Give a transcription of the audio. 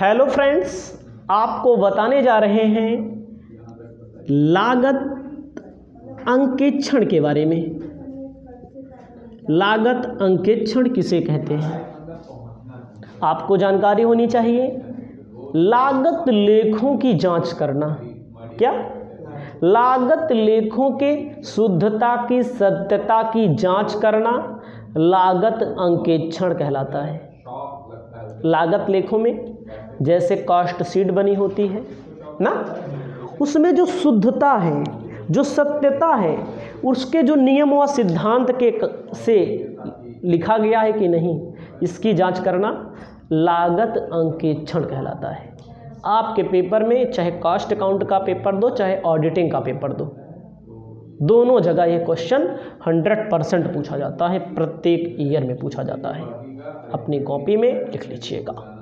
Hello friends आपको बताने जा रहे हैं लागत अंकेक्षण के बारे में। लागत अंकेक्षण किसे कहते हैं? आपको जानकारी होनी चाहिए, लागत लेखों की जाँच करना। क्या? लागत लेखों के शुद्धता की, सत्यता की जाँच करना लागत अंकेक्षण कहलाता है। लागत लेखों में जैसे कास्ट शीट बनी होती है, ना? उसमें जो शुद्धता है, जो सत्यता है, उसके जो नियम व सिद्धांत के से लिखा गया है कि नहीं, इसकी जाँच करना लागत अंकेक्षण कहलाता है। आपके पेपर में चाहे कॉस्ट अकाउंट का पेपर दो, चाहे ऑडिटिंग का पेपर दो, दोनों जगह ये क्वेश्चन 100 परसेंट पूछा जाता है, प्रत्येक ईयर में पूछा जाता है। अपनी कॉपी में लिख लीजिएगा।